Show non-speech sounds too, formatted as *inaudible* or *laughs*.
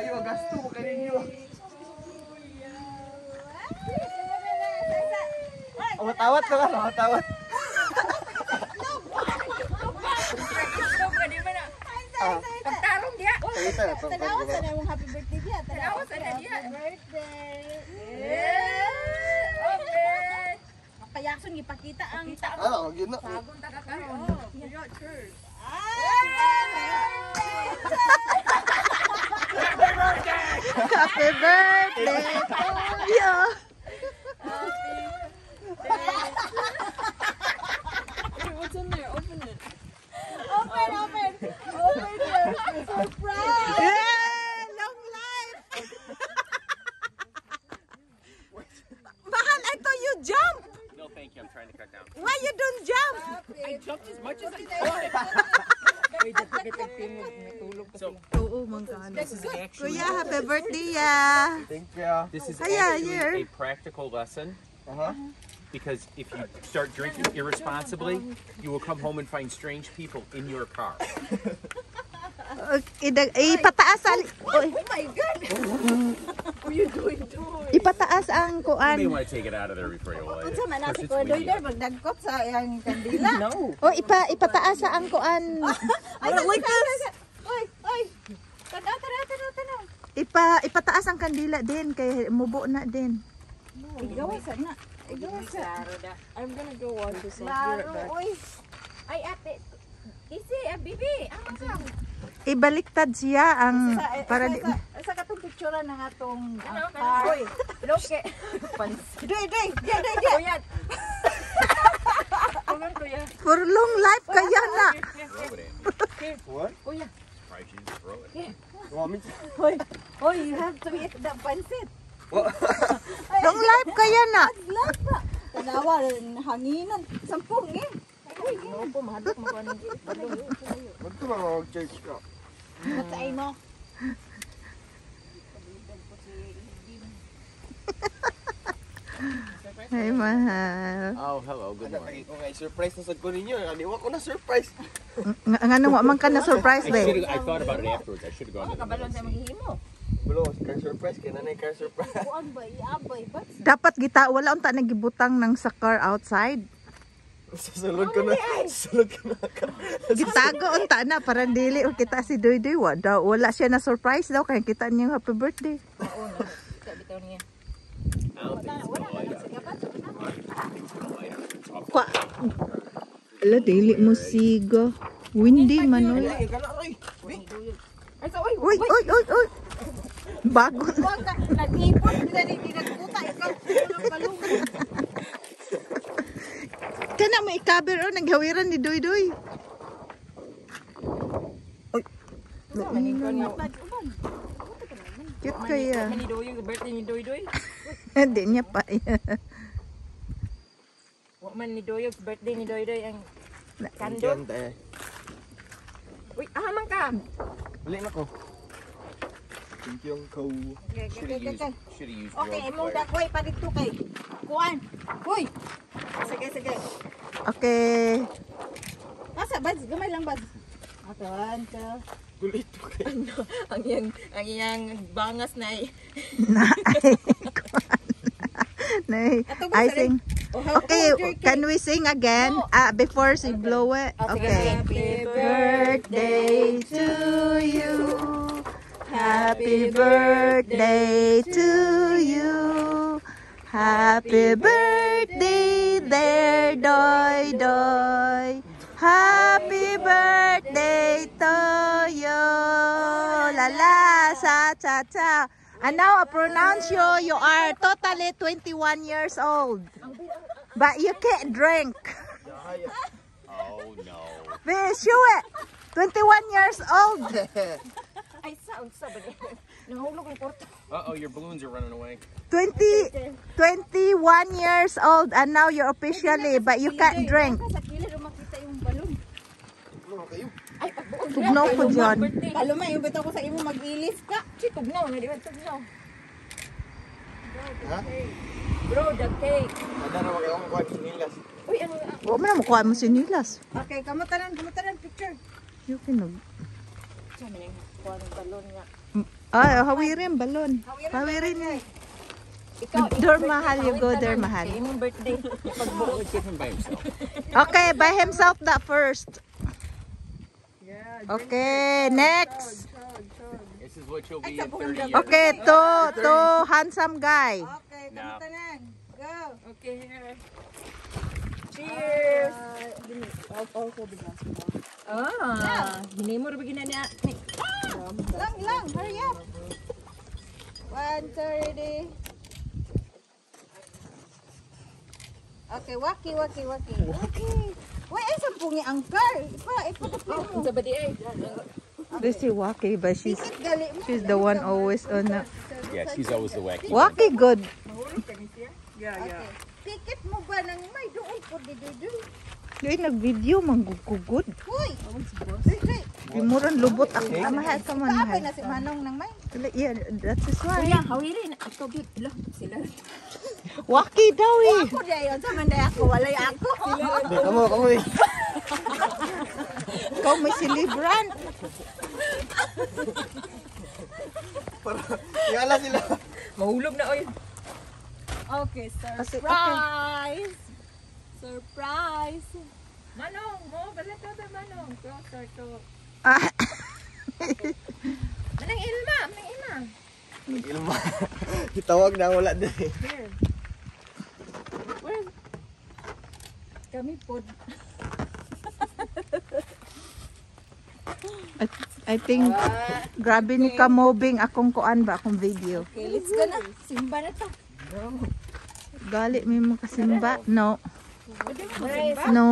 kayo, gasto mo kaninyo. Oh, matawat ka ka, matawat. Pagtarong dia. Na mong happy birthday dia. Tanawa sa na dia. Birthday. Okay. Kayakson ipakita ang Ah, yun na. Bagong takakaroon. Happy birthday to you. Open, it. open. Open your surprise. Yeah, long life. *laughs* Mahal, I thought you jump. No, thank you. I'm trying to cut down. Why you don't jump? I jumped as much as I So *laughs* mangkano. Kuya, happy birthday ya. Thank you. this is Hiya, actually here. a practical lesson Uh-huh. because if you start drinking irresponsibly, you will come home and find strange people in your car. Idag, ipataas ang... Oy. Oh my God. *laughs* Ipataas ang You may kuan. want to take it out of there before you weigh it. Unsa man na si because it's Kuya windy Doider out. magdagkot sa iyang kandila. *laughs* No. O ipa ipataas ang kuan. *laughs* Ay, like this. Ipa ipataas ang kandila din kay mubo na din. Igawasan na. Igawasan. I'm gonna go watch this Laro, oy. Ay, ate. Isi, ah, bibi. Ano ka? Ibaliktad siya ang Sa, para sa, di sa, sa katong picture ng atong Ano? uh, car. Hoy, loke. Doy, doy, doy, dia. Kuya. Tulong, kuya. for long life kaya na. Kuya. Right, you just throw it. You want me to? Hoy, hoy, you have to eat the pancit. Long life kaya na. Lahat pa. Tanawa, hanginan. Sampung eh. No po, mahadok mo ko ng Ba't ka mga mag-church ka? Matsay mo. Ay mahal. Oh, hello. Good morning. kung ay surprise na sa ko ninyo. Aniwa ko na surprise. Nga nga wa man ka na surprise should've- I thought about it afterwards. I should have gone to the Kabalon sa seat. maghihimo. Bulo, car surprise. Kaya nanay car surprise. *laughs* Kuan ba, iabay ba? Dapat gita wala unta nagibutang ng sa car outside. Sasulod ko na. Sasulod ko na. Gitago unta na para dili o kita si Doy Doy wa daw wala siya na surprise daw kaya kita niya happy birthday. Oo, no. Ikaw, bitaw niya. I don't think it's gonna light up. Kwa. Ala dili mo siga. Windy man oy. Na, Uy, uy, uy, uy. Bago. Ka, nag-ipon, nagputa, ikaw. Kana mo i-cover o naghawiran ni Doy Doy. Uy. Cute kaya. Doy. *laughs* Hindi niya pa. Man ni Doy, yung birthday ni Doy Doy ang. Diyan, tayo. Uy, ahamang ka. Bali na ko. Thank you, ko. Okay, okay, Should used, okay. imong dagway pa dito kay. Kuan. Uy. Sige, sige. Okay. Asa, Bads? Gamay lang, Bads. Atan, ka. Gulit ko kayo. ang iyang, ang iyang bangas na eh. *laughs* Na Nay, *laughs* Ato ba, I sir? sing. How- Okay, hold your cake. can we sing again? Ah, before she blow it. Okay. Happy birthday to you. Happy birthday to you. Happy birthday, there, doy, doy. Happy birthday to you. La la, sa cha cha. And now I pronounce you, you are totally 21 years old. But you can't drink. Oh no. Fish, show it. 21 years old. Ay, sa, unsa ba ni? Nahulog ang porta. Uh oh, your balloons are running away. 20, 21 years old and now you're officially, but you can't drink. Tugnaw ko dyan. Kaluma, yung bitaw ko sa imo mag-ilis ka. Si tugnaw, na di ba tugnaw? Ha? Bro, the cake. Ada na mga akong kuhan sinilas. Uy, ano, Huwag mo na mukha mo sinilas. Okay, kamutaran, kamutaran, picture. You can sa man yung kuha ng balon nga. Ah, hawirin balon. Hawirin niya. Ikaw, ikaw, mahal, you go there mahal. Imong birthday. Pagbuo. Give him by himself. Okay, by himself that first. Okay, next. This is what you'll be in 30 years. Okay, to to handsome guy. Okay, No. tanan. Go. Okay, here. Cheers! Ah, hinimo ra ba gina niya? ni- Lang, lang. Hurry up. One, two, ready. Okay, waki, waki, waki. Okay. Wait, ay sampungi angkar. Ipa, ipa, ba di ay? This is Waki, but she's mo. she's the one always on the Yeah, she's always the wacky. Waki good. Okay. Pikit mo ba nang may doon po di doon? Yoy nag-video manggugugod. Uy! Gimuran lubot ako. Ah, mahal ka man Kaapay na si Manong nang may. Yeah, that's his wife. Kuya, hawirin. Gid. Lo, sila. Waki daw eh. Ako di ayon sa manday ako, walay ako. Kamu, kamu eh. *laughs* Ikaw may silibran. Tingala sila. Mahulog na oy. Okay, surprise! Surprise! Manong, mo bala to ba manong? To, to. Ah, Manang ilma, manang ilma. Ilma. *laughs* Kitawag na wala din eh. Po. I, I think grabe ni ka moving akong kuan ba akong video. Okay, let's go na. Simba na to. Gali mi mo kasimba. No. No.